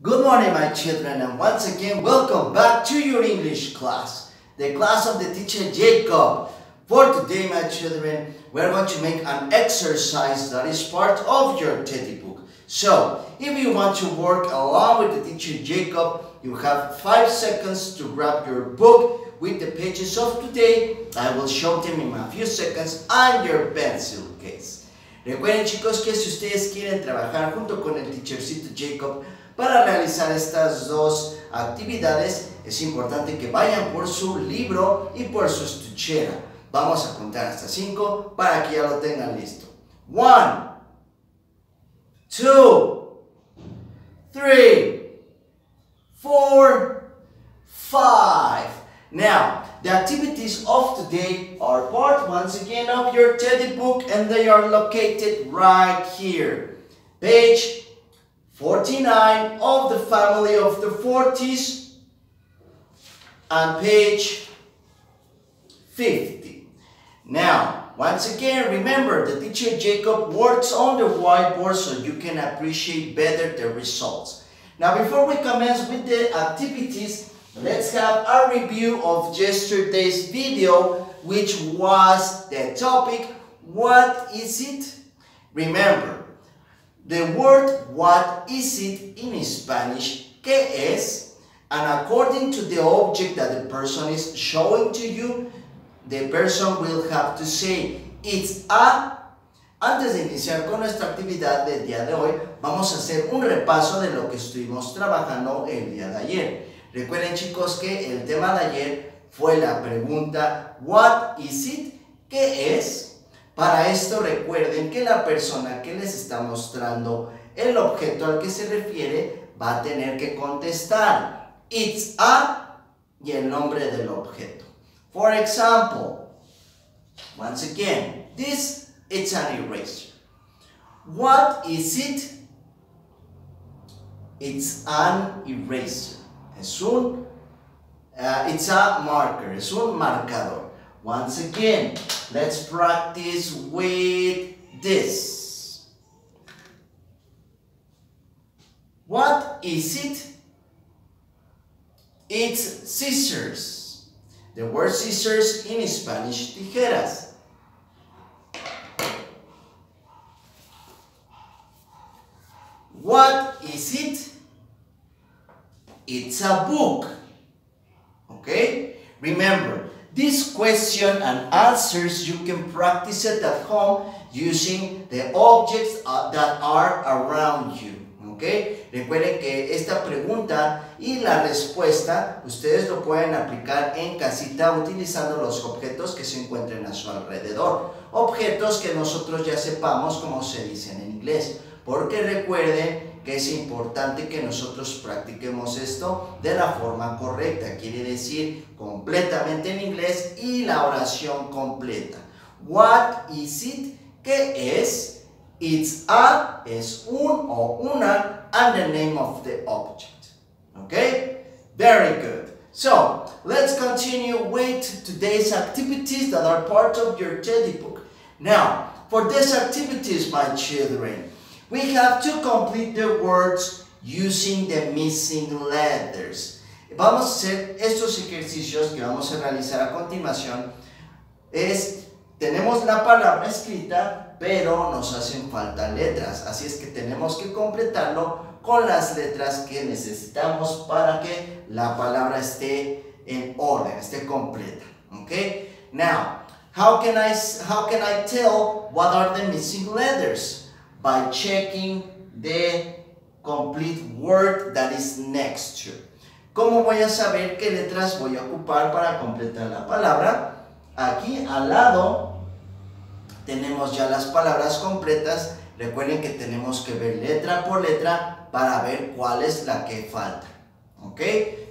Good morning, my children, and once again, welcome back to your English class, the class of the teacher Jacob. For today, my children, we're going to make an exercise that is part of your teddy book. So, if you want to work along with the teacher Jacob, you have five seconds to grab your book with the pages of today. I will show them in a few seconds and your pencil case. Recuerden chicos que si ustedes quieren trabajar junto con el teachercito Jacob para realizar estas dos actividades, es importante que vayan por su libro y por su estuchera. Vamos a contar hasta 5 para que ya lo tengan listo. 1, 2, 3, 4, 5. Now, the activities of today are part once again of your teddy book and they are located right here. Page 49 of the family of the 40s and page 50. Now, once again, remember the teacher Jacob works on the whiteboard so you can appreciate better the results. Now, before we commence with the activities, let's have a review of yesterday's video, which was the topic, what is it? Remember, the word what is it in Spanish, ¿qué es? And according to the object that the person is showing to you, the person will have to say, it's a Antes de iniciar con nuestra actividad del día de hoy, vamos a hacer un repaso de lo que estuvimos trabajando el día de ayer. Recuerden chicos que el tema de ayer fue la pregunta What is it? ¿Qué es? Para esto recuerden que la persona que les está mostrando el objeto al que se refiere va a tener que contestar It's a y el nombre del objeto. For example, once again, this it's an eraser. What is it? It's an eraser. Es un, uh, it's a marker. Es un marcador. Once again, let's practice with this. What is it? It's scissors. The word scissors in Spanish, tijeras. What is it? It's a book. Okay? Remember, this question and answers you can practice it at home using the objects uh, that are around you. Okay? Recuerden que esta pregunta y la respuesta ustedes lo pueden aplicar en casita utilizando los objetos que se encuentren a su alrededor. Objetos que nosotros ya sepamos cómo se dicen en inglés. Porque recuerden que es importante que nosotros practiquemos esto de la forma correcta. Quiere decir completamente en inglés y la oración completa. What is it? ¿Qué es? It's a, es un o una, and the name of the object. Okay? Very good. So, let's continue with today's activities that are part of your teddy book. Now, for these activities, my children, we have to complete the words using the missing letters. Vamos a hacer estos ejercicios que vamos a realizar a continuación. Es, tenemos la palabra escrita, pero nos hacen falta letras. Así es que tenemos que completarlo con las letras que necesitamos para que la palabra esté en orden, esté completa. Okay? Now, how can I, how can I tell what are the missing letters? By checking the complete word that is next to. ¿Cómo voy a saber qué letras voy a ocupar para completar la palabra? Aquí al lado tenemos ya las palabras completas. Recuerden que tenemos que ver letra por letra para ver cuál es la que falta. ¿Ok?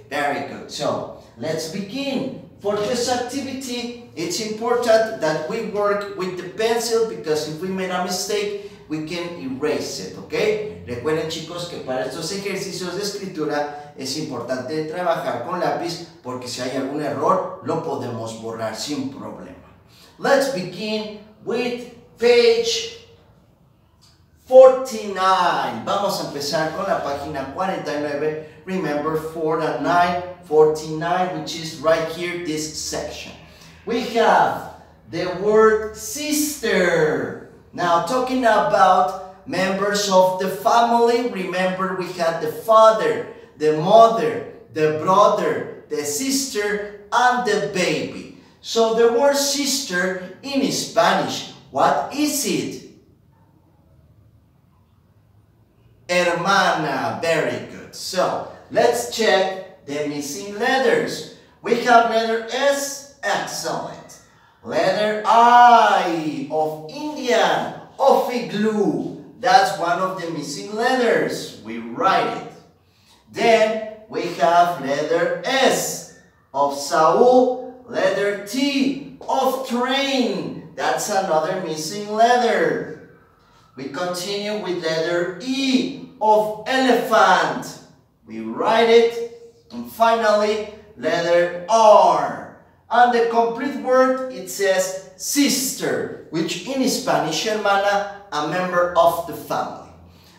Very good. So, let's begin. For this activity, it's important that we work with the pencil because if we made a mistake, we can erase it, ¿ok? Recuerden chicos que para estos ejercicios de escritura es importante trabajar con lápiz porque si hay algún error lo podemos borrar sin problema. Let's begin with page 49. Vamos a empezar con la página 49. Remember 4 and 9, 49, which is right here, this section. We have the word sister. Now, talking about members of the family, remember we had the father, the mother, the brother, the sister, and the baby. So the word sister in Spanish, what is it? Hermana, very good. So, let's check the missing letters. We have letter S, excellent. Letter I of Indian, of igloo. That's one of the missing letters. We write it. Then we have letter S of Saul, letter T of train. That's another missing letter. We continue with letter E of elephant. We write it. And finally, letter R. And the complete word, it says sister, which in Spanish, hermana, a member of the family.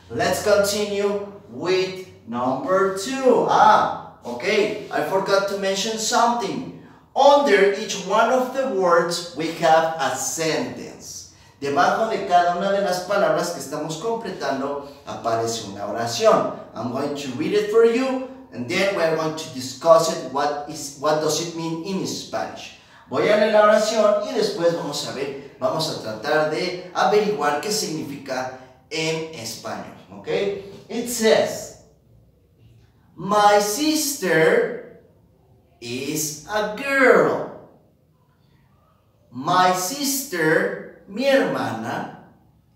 Let's continue with number two. Ah, okay, I forgot to mention something. Under each one of the words, we have a sentence. Debajo de cada una de las palabras que estamos completando aparece una oración. I'm going to read it for you and then we're going to discuss it. What, is, what does it mean in Spanish? Voy a leer la oración y después vamos a ver, vamos a tratar de averiguar qué significa en español. Okay? It says, My sister is a girl. My sister mi hermana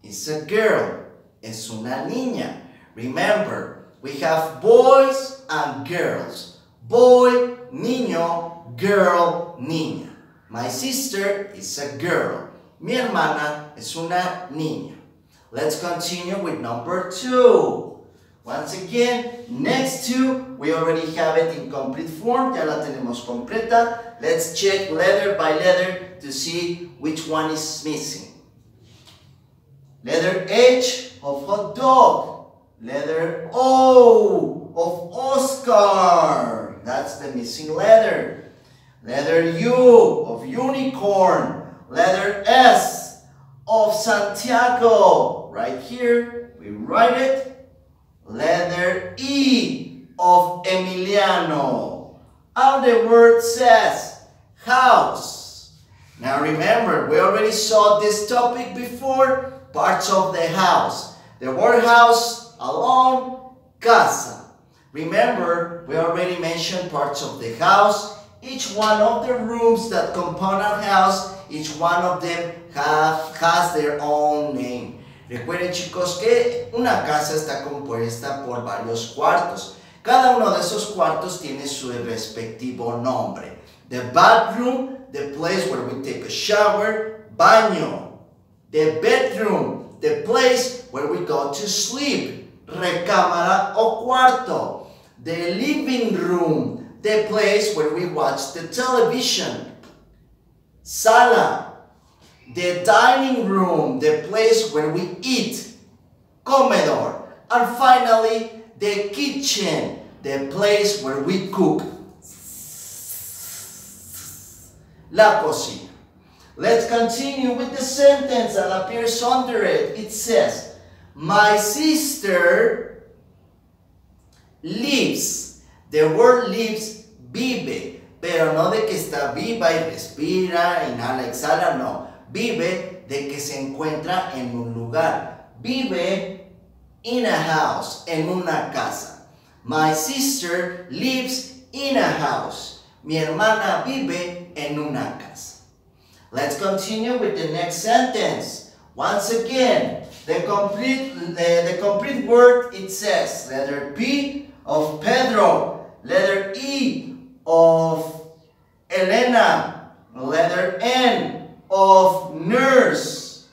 is a girl, es una niña. Remember, we have boys and girls. Boy, niño, girl, niña. My sister is a girl. Mi hermana es una niña. Let's continue with number two. Once again, next to, we already have it in complete form. Ya la tenemos completa. Let's check letter by letter to see which one is missing. Letter H of hot dog. Letter O of Oscar. That's the missing letter. Letter U of unicorn. Letter S of Santiago. Right here, we write it. Letter E of Emiliano. How the word says house. Now remember, we already saw this topic before parts of the house. The word house alone, casa. Remember, we already mentioned parts of the house. Each one of the rooms that compose our house, each one of them have, has their own name. Recuerden chicos que una casa está compuesta por varios cuartos. Cada uno de esos cuartos tiene su respectivo nombre. The bathroom, the place where we take a shower, baño, the bedroom, the place where we go to sleep. Recámara o cuarto. The living room, the place where we watch the television. Sala. The dining room, the place where we eat. Comedor. And finally, the kitchen, the place where we cook. La cocina. Let's continue with the sentence that appears under it. It says, My sister lives. The word lives, vive. Pero no de que está viva y respira, inhala, exhala, no. Vive de que se encuentra en un lugar. Vive in a house, en una casa. My sister lives in a house. Mi hermana vive en una casa. Let's continue with the next sentence. Once again, the complete, the, the complete word it says, letter P of Pedro, letter E of Elena, letter N of nurse,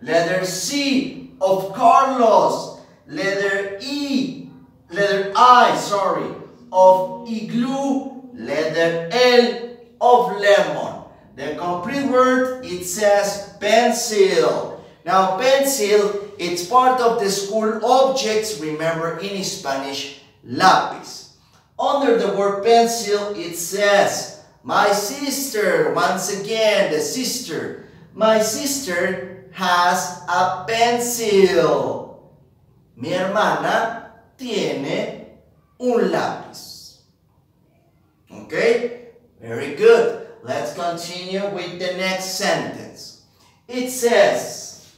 letter C of Carlos, letter E, letter I, sorry, of igloo, letter L of lemon. The complete word, it says pencil. Now, pencil, it's part of the school objects, remember in Spanish, lápiz. Under the word pencil, it says, my sister, once again, the sister. My sister has a pencil. Mi hermana tiene un lápiz. Okay? Very good. Let's continue with the next sentence. It says,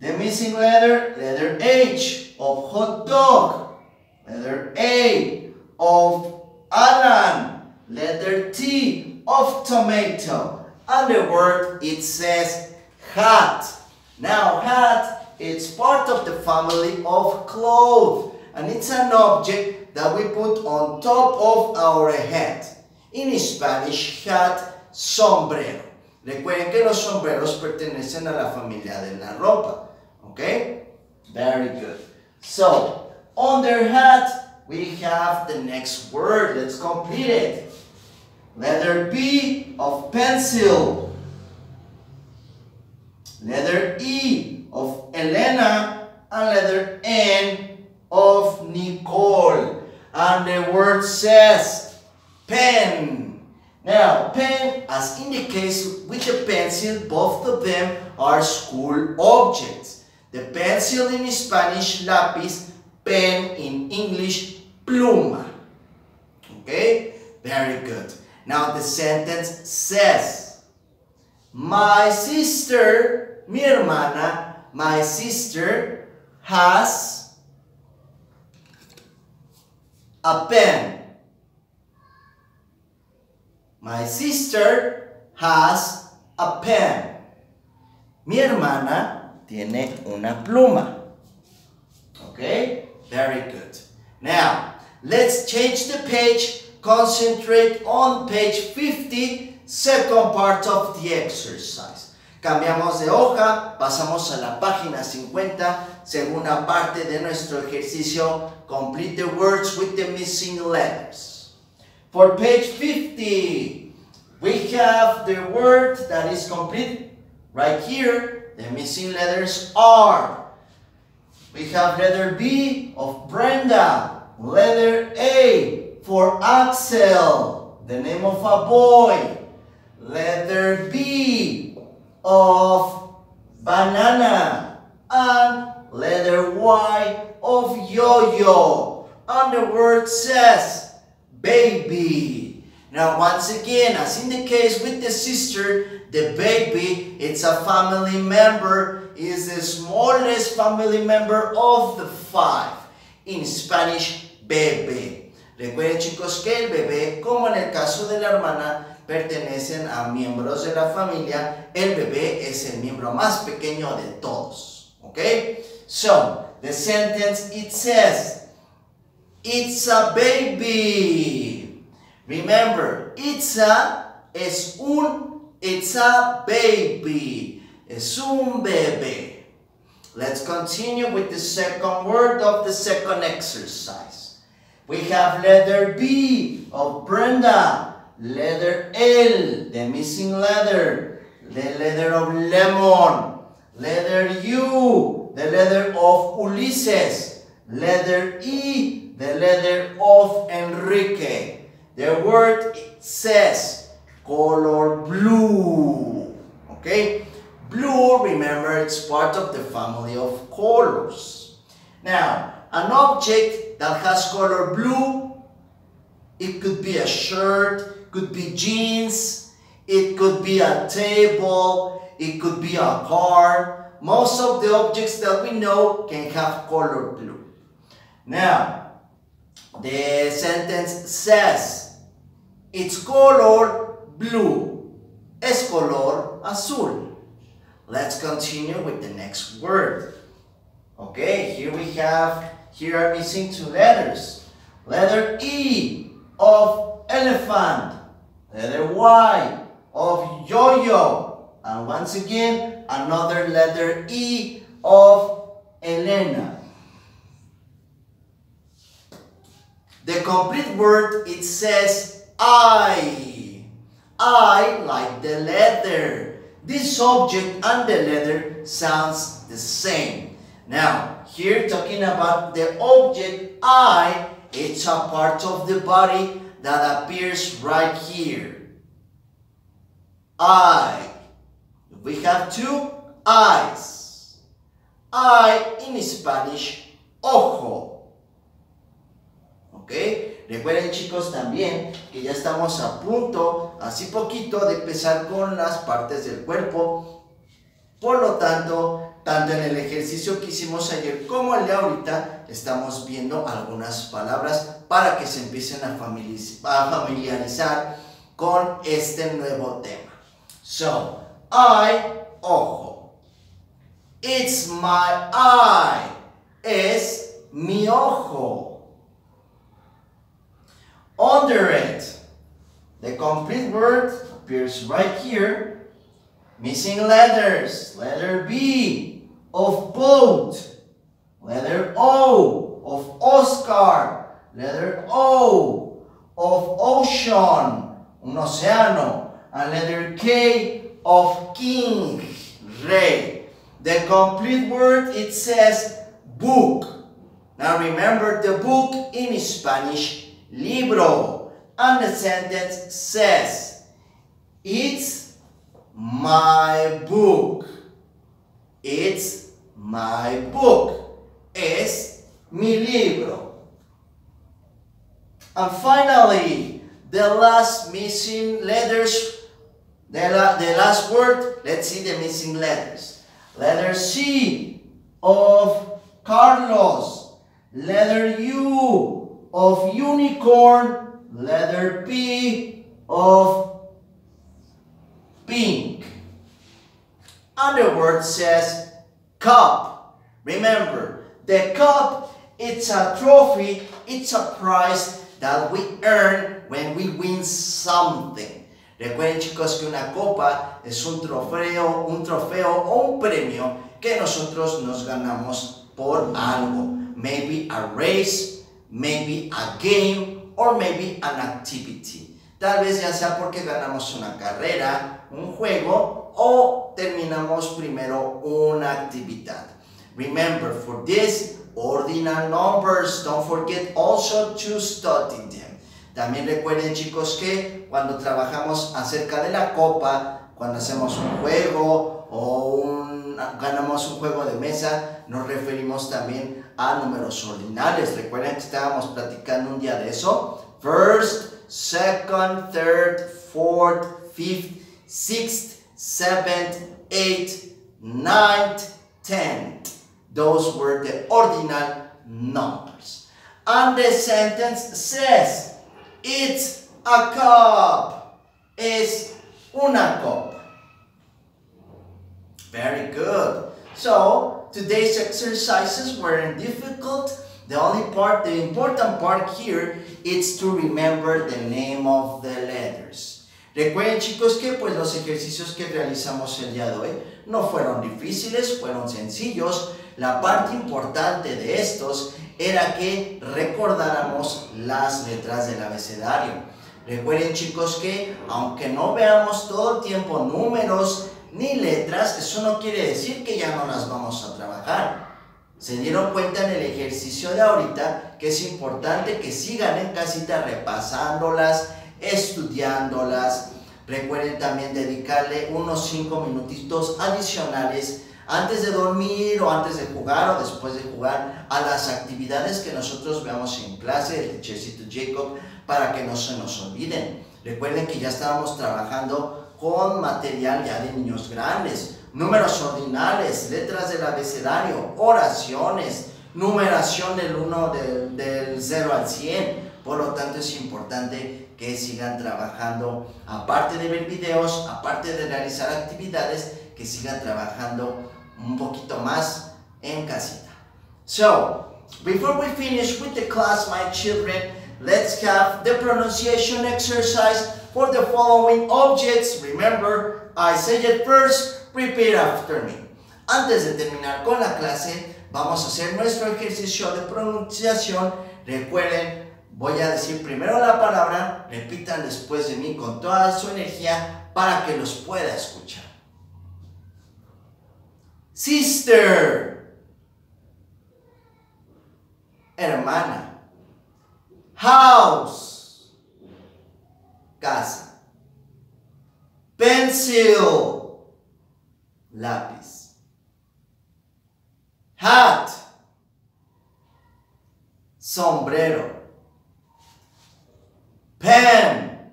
the missing letter, letter H of hot dog, letter A of Alan, letter T of tomato, and the word it says hat. Now hat, it's part of the family of clothes, and it's an object that we put on top of our head. In Spanish, hat, sombrero. Recuerden que los sombreros pertenecen a la familia de la ropa. Okay? Very good. So, under hat, we have the next word. Let's complete it. Letter B of pencil. Letter E of Elena. And letter N of Nicole. And the word says pen. Now, pen, as in the case with the pencil, both of them are school objects. The pencil in Spanish, lápiz, pen in English, pluma. Okay? Very good. Now the sentence says, My sister, mi hermana, my sister has a pen. My sister has a pen. Mi hermana tiene una pluma. Okay? Very good. Now, let's change the page. Concentrate on page 50, second part of the exercise. Cambiamos de hoja, pasamos a la página 50, segunda parte de nuestro ejercicio. Complete the words with the missing letters. For page 50, we have the word that is complete right here. The missing letters are. We have letter B of Brenda, letter A for Axel, the name of a boy, letter B of banana, and letter Y of yo-yo. And the word says baby. Now once again, as in the case with the sister, the baby, it's a family member, is the smallest family member of the five. In Spanish, bebé. Recuerden chicos que el bebé, como en el caso de la hermana, pertenecen a miembros de la familia. El bebé es el miembro más pequeño de todos. Okay? So, the sentence it says, It's a baby. Remember, it's a es un, it's a baby. Es un bebé. Let's continue with the second word of the second exercise. We have letter B of Brenda, letter L, the missing letter, the letter of lemon, letter U, the letter of Ulises, letter E, the letter of Enrique. The word says color blue. Okay? Blue, remember, it's part of the family of colors. Now, an object that has color blue, it could be a shirt, could be jeans, it could be a table, it could be a car. Most of the objects that we know can have color blue. Now, the sentence says, it's color blue, es color azul. Let's continue with the next word. Okay, here we have, here are missing two letters. Letter E of elephant. Letter Y of yo-yo. And once again, another letter E of Elena. The complete word, it says I. I like the letter. This object and the letter sounds the same. Now, here talking about the object eye, it's a part of the body that appears right here. Eye. We have two eyes. Eye in Spanish, ojo. ¿Ok? Recuerden chicos también que ya estamos a punto, así poquito, de empezar con las partes del cuerpo. Por lo tanto, tanto en el ejercicio que hicimos ayer como el de ahorita, estamos viendo algunas palabras para que se empiecen a familiarizar con este nuevo tema. So, I, ojo. It's my eye. Es mi ojo. Under it, the complete word appears right here. Missing letters. Letter B of boat. Letter O of Oscar. Letter O of ocean. Un océano. And letter K of king. Rey. The complete word, it says book. Now remember the book in Spanish libro. And the sentence says, It's my book. It's my book. Es mi libro. And finally, the last missing letters, the, la the last word, let's see the missing letters. Letter C of Carlos. Letter U of unicorn, letter P of pink. Other word says cup. Remember, the cup, it's a trophy, it's a prize that we earn when we win something. Recuerden chicos que una copa es un trofeo, un trofeo o un premio que nosotros nos ganamos por algo. Maybe a race, maybe a game or maybe an activity. Tal vez ya sea porque ganamos una carrera, un juego o terminamos primero una actividad. Remember, for these ordinal numbers, don't forget also to study them. También recuerden chicos que cuando trabajamos acerca de la copa, cuando hacemos un juego o un, ganamos un juego de mesa, nos referimos también a números ordinales. Recuerden que estábamos platicando un día de eso. First, second, third, fourth, fifth, sixth, seventh, eighth, ninth, tenth. Those were the ordinal numbers. And the sentence says, it's a cup. Es una copa. Very good. So, today's exercises weren't difficult. The only part, the important part here is to remember the name of the letters. Recuerden chicos que pues los ejercicios que realizamos el día de hoy no fueron difíciles, fueron sencillos. La parte importante de estos era que recordáramos las letras del abecedario. Recuerden chicos que aunque no veamos todo el tiempo números, ni letras, eso no quiere decir que ya no las vamos a trabajar. Se dieron cuenta en el ejercicio de ahorita que es importante que sigan en casita repasándolas, estudiándolas. Recuerden también dedicarle unos 5 minutitos adicionales antes de dormir o antes de jugar o después de jugar a las actividades que nosotros veamos en clase del Teachercito Jacob para que no se nos olviden. Recuerden que ya estábamos trabajando con material ya de niños grandes, números ordinales, letras del abecedario, oraciones, numeración del 1 del, del 0 al 100. Por lo tanto es importante que sigan trabajando, aparte de ver videos, aparte de realizar actividades, que sigan trabajando un poquito más en casita. So, before we finish with the class, my children, let's have the pronunciation exercise for the following objects. Remember, I say it first, repeat after me. Antes de terminar con la clase, vamos a hacer nuestro ejercicio de pronunciación. Recuerden, voy a decir primero la palabra, repitan después de mí con toda su energía para que los pueda escuchar. sister, hermana, house, casa, pencil, lápiz, hat, sombrero, pen,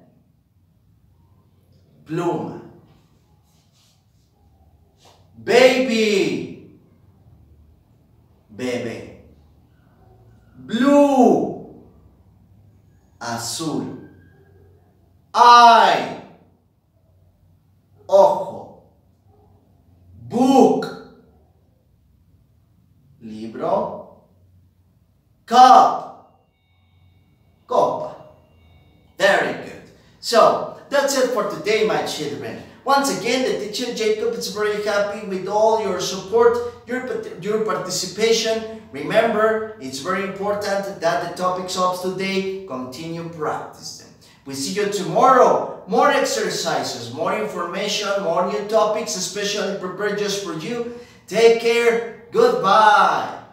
pluma, baby, bebé, blue, azul, eye, ojo, book, libro, cup, copa. Very good. So, that's it for today, my children. Once again, the teacher Jacob is very happy with all your support, your, your participation. Remember, it's very important that the topics of today continue practicing. We see you tomorrow. More exercises, more information, more new topics, especially prepared just for you. Take care. Goodbye.